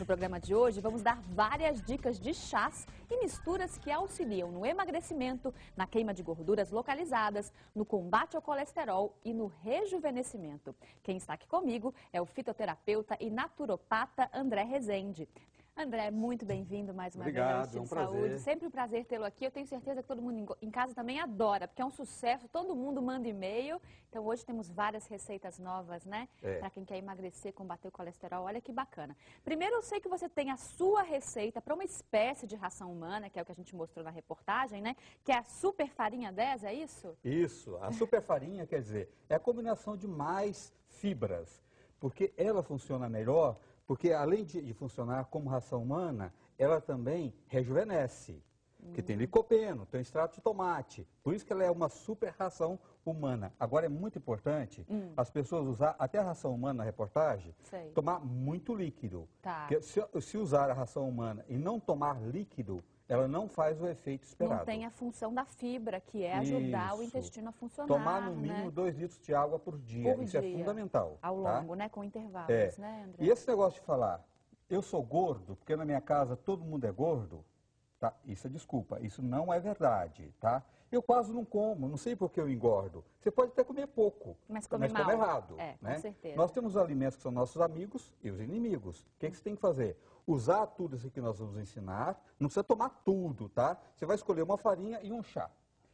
No programa de hoje, vamos dar várias dicas de chás e misturas que auxiliam no emagrecimento, na queima de gorduras localizadas, no combate ao colesterol e no rejuvenescimento. Quem está aqui comigo é o fitoterapeuta e naturopata André Rezende. André, muito bem-vindo mais uma Obrigado, vez ao é um de Saúde. prazer. Sempre um prazer tê-lo aqui. Eu tenho certeza que todo mundo em casa também adora, porque é um sucesso, todo mundo manda e-mail. Então hoje temos várias receitas novas, né? É. Para quem quer emagrecer, combater o colesterol. Olha que bacana. Primeiro, eu sei que você tem a sua receita para uma espécie de ração humana, que é o que a gente mostrou na reportagem, né? Que é a super farinha 10, é isso? Isso, a superfarinha quer dizer, é a combinação de mais fibras, porque ela funciona melhor, porque além de, de funcionar como ração humana, ela também rejuvenesce. Porque tem licopeno, tem extrato de tomate, por isso que ela é uma super ração humana. Agora é muito importante as pessoas usar, até a ração humana na reportagem, Sei. tomar muito líquido. Tá. Porque se, se usar a ração humana e não tomar líquido, ela não faz o efeito esperado. Não tem a função da fibra, que é ajudar o Isso. intestino a funcionar. Tomar no né? mínimo 2 litros de água por dia. Por Isso é dia. fundamental. Ao tá? longo, né? Com intervalos, É. né, André? E esse negócio de falar, eu sou gordo, porque na minha casa todo mundo é gordo, tá? Isso é desculpa, isso não é verdade, tá? Eu quase não como, não sei por que eu engordo. Você pode até comer pouco, Mas come come mal. errado. É, com né? certeza. Nós temos os alimentos que são nossos amigos e os inimigos. O que, que você tem que fazer? Usar tudo isso que nós vamos ensinar, não precisa tomar tudo, tá? Você vai escolher uma farinha e um chá.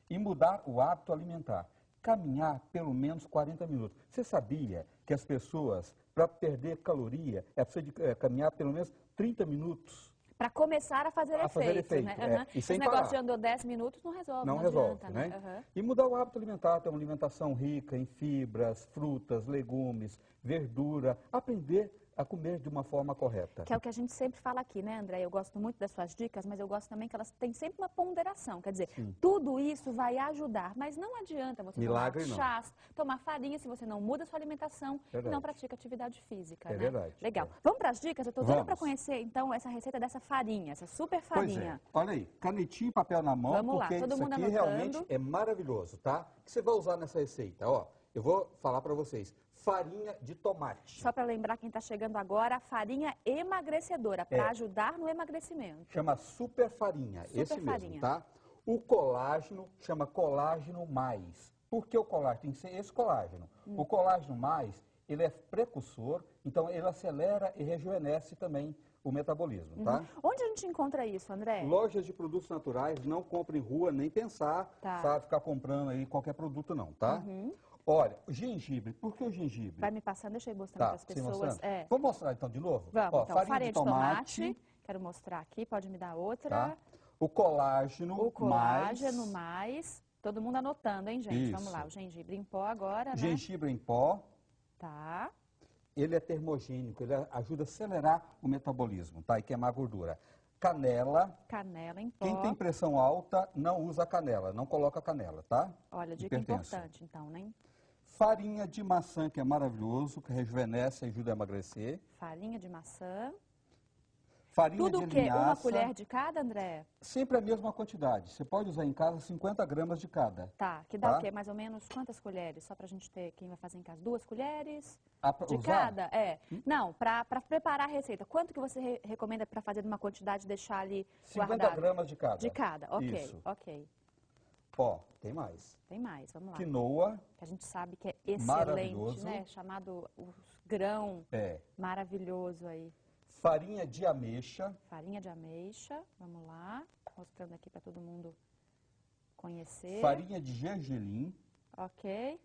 E mudar o hábito alimentar. Caminhar pelo menos 40 minutos. Você sabia que as pessoas, para perder caloria, é preciso de, eh, caminhar pelo menos 30 minutos? Para começar a fazer A efeito, fazer efeito, né? é. Aham. E Esse negócio parar. de andou 10 minutos não resolve, Não, não, resolve, adianta, né? Aham. E mudar o hábito alimentar, ter uma alimentação rica em fibras, frutas, legumes, verdura. Aprender a comer de uma forma correta. Que é o que a gente sempre fala aqui, né, André? Eu gosto muito das suas dicas, mas eu gosto também que elas têm sempre uma ponderação. Quer dizer, tudo isso vai ajudar, mas não adianta você Milagre, tomar não. chás, tomar farinha se você não muda a sua alimentação e Verdade. não pratica atividade física, É né? verdade, Legal. é. Vamos para as dicas? Eu estou doida para conhecer, então, essa receita dessa farinha, essa super Pois farinha. é. Olha aí, canetinha e papel na mão, Vamos lá, porque todo isso mundo aqui anotando. realmente é maravilhoso, tá? O que você vai usar nessa receita? Ó, eu vou falar para vocês. Farinha de tomate. Só para lembrar quem está chegando agora, farinha emagrecedora, para É. ajudar no emagrecimento. Chama super farinha, Super esse farinha. mesmo, tá? O colágeno chama colágeno mais. Por que o colágeno? Tem que ser esse colágeno. Hum. O colágeno mais, ele é precursor, então ele acelera e rejuvenesce também o metabolismo, tá? Onde a gente encontra isso, André? Lojas de produtos naturais, não compra em rua, nem pensar, Tá. sabe, ficar comprando aí qualquer produto não, tá? Olha, o gengibre, por que o gengibre? Vai me passando, deixa eu ir mostrando Tá, para as pessoas. É. Vamos mostrar então de novo? Vamos, Ó, então, farinha, de tomate. Quero mostrar aqui, pode me dar outra. tá? O colágeno, O colágeno mais, mais. Todo mundo anotando, hein, gente? Vamos Isso. lá, o gengibre em pó agora, né? gengibre em pó, Tá. ele é termogênico, ele ajuda a acelerar o metabolismo, tá? E queimar gordura. Canela, Canela em pó. quem tem pressão alta não usa canela, não coloca canela, tá? Olha, dica importante, então, né? Farinha de maçã, que é maravilhoso, que rejuvenesce e ajuda a emagrecer. Farinha de maçã. Farinha Tudo de o quê? Uma colher de cada, André? sempre a mesma quantidade. Você pode usar em casa 50 gramas de cada. Tá, que dá Tá. o quê? Mais ou menos quantas colheres? Só pra gente ter quem vai fazer em casa. Duas colheres? Pra De usar? cada? É. Não, pra, pra preparar a receita. Quanto que você re- recomenda pra fazer numa quantidade e deixar ali 50 guardado? gramas de cada. De cada, ok, Isso. ok. Ó, tem mais. Tem mais, vamos lá. Quinoa, Que a gente sabe que é excelente, né? Chamado o grão é. maravilhoso aí. Farinha de ameixa, Farinha de ameixa, vamos lá. Mostrando aqui para todo mundo conhecer. farinha de gergelim, Ok.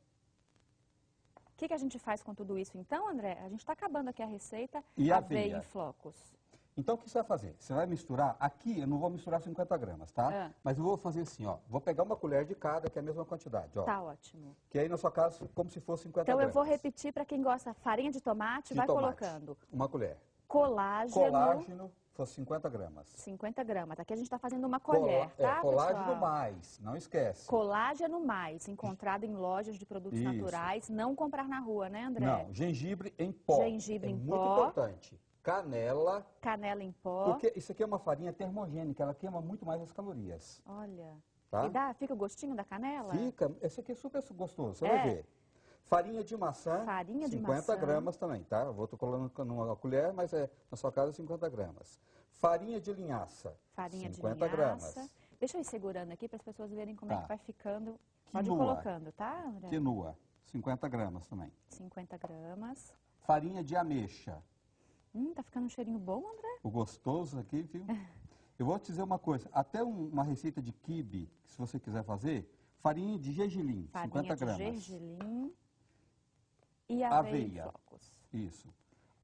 O que, que a gente faz com tudo isso então, André? A gente está acabando aqui a receita. E aveia aveia. em flocos. Então, o que você vai fazer? Você vai misturar, aqui eu não vou misturar 50 gramas, tá? É. Mas eu vou fazer assim, ó. Vou pegar uma colher de cada, que é a mesma quantidade, ó. Tá ótimo. Que aí na sua casa, como se fosse 50 Então eu gramas. vou repetir para quem gosta farinha de tomate, de vai tomate. colocando Uma colher. colágeno, Colágeno, fosse 50 gramas. 50 gramas. Aqui a gente está fazendo uma colher, Cola- tá, é, colágeno pessoal? mais, não esquece. Colágeno mais, encontrado em lojas de produtos Isso. naturais, não comprar na rua, né, André? Não, gengibre em pó. Gengibre é em muito pó. importante. Canela, Canela em pó. porque isso aqui é uma farinha termogênica, ela queima muito mais as calorias. Olha. Tá? E dá, fica o gostinho da canela? Fica, esse aqui é super gostoso, você É. vai ver. Farinha de maçã, Farinha de 50 maçã. gramas também, tá? Eu vou tô colocando numa colher, mas é, na sua casa 50 gramas. Farinha de linhaça, Farinha 50 de linhaça. gramas. Deixa eu ir segurando aqui para as pessoas verem como é Tá. que vai ficando. Pode ir colocando, tá, André? Quinoa, 50 gramas também. 50 gramas. Farinha de ameixa, Hum, tá ficando um cheirinho bom, André? o gostoso aqui, viu? Eu vou te dizer uma coisa, até um- uma receita de quibe, se você quiser fazer, farinha de gergelim, Farinha 50 de gramas. gergelim e aveia, Aveia. Isso.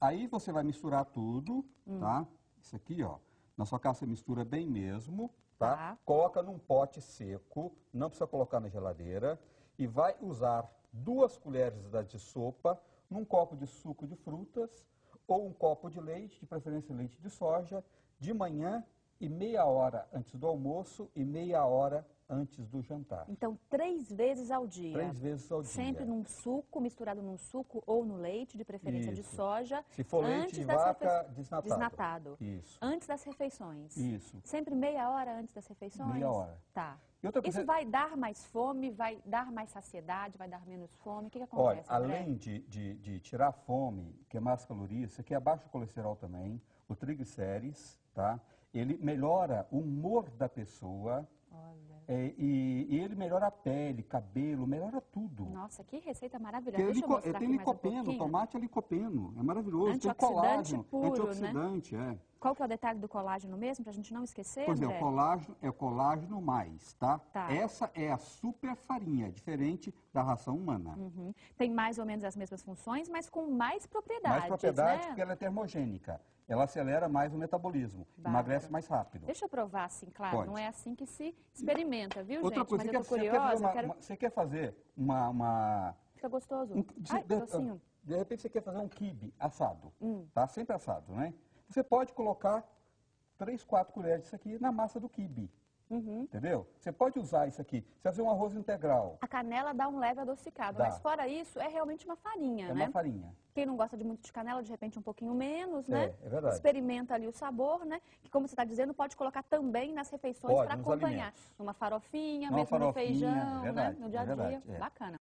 Aí você vai misturar tudo, Hum. tá? Isso aqui, ó. Na sua casa você mistura bem mesmo, tá? Tá. Coloca num pote seco, não precisa colocar na geladeira. E vai usar duas colheres de sopa num copo de suco de frutas ou um copo de leite, de preferência leite de soja, de manhã e meia hora antes do almoço e meia hora antes do jantar. Então, três vezes ao dia. Três vezes ao dia. Sempre num suco, misturado num suco ou no leite, de preferência de Isso. soja. Se for leite de vaca, refe- desnatado. Desnatado. Isso. Antes das refeições. Isso. Sempre meia hora antes das refeições? Meia hora. Tá. Outra coisa- Isso vai dar mais fome, vai dar mais saciedade, vai dar menos fome? O que, que Olha, acontece, André? além de, de, de tirar fome, queimar as calorias, isso aqui abaixa o colesterol também, o triglicérides, tá? Ele melhora o humor da pessoa Olha. É, e, e ele melhora a pele, cabelo, melhora tudo. Nossa, que receita maravilhosa. Tem mais um licopeno, pouquinho. tomate é licopeno, é maravilhoso. Tem colágeno, puro, né? antioxidante, é. Qual que é o detalhe do colágeno mesmo, pra gente não esquecer, Pois é, André? o colágeno é colágeno mais, tá? Tá. Essa é a super farinha, diferente da ração humana. Uhum. Tem mais ou menos as mesmas funções, mas com mais propriedades, Mais propriedade né? porque ela é termogênica. Ela acelera mais o metabolismo, Bárbaro. emagrece mais rápido. Deixa eu provar assim, claro, Pode. não é assim que se experimenta, viu, Outra gente? coisa, Mas você eu quer, tô você quer curiosa, fazer uma, quero... uma- você quer fazer uma... uma- Fica gostoso. um- de, Ai, de- de repente você quer fazer um quibe assado, Hum. tá? Sempre assado, né? Você pode colocar três, quatro colheres disso aqui na massa do quibe, Uhum. entendeu? Você pode usar isso aqui. Você fazer um arroz integral, A canela dá um leve adocicado, Dá. mas fora isso, é realmente uma farinha, é né? uma farinha. Quem não gosta de muito de canela, de repente um pouquinho menos, né? É, é verdade. Experimenta ali o sabor, né? Que como você está dizendo, pode colocar também nas refeições para acompanhar. alimentos. Numa farofinha, Numa mesmo no farofinha, feijão, é verdade, né? No dia a é dia. é. Bacana.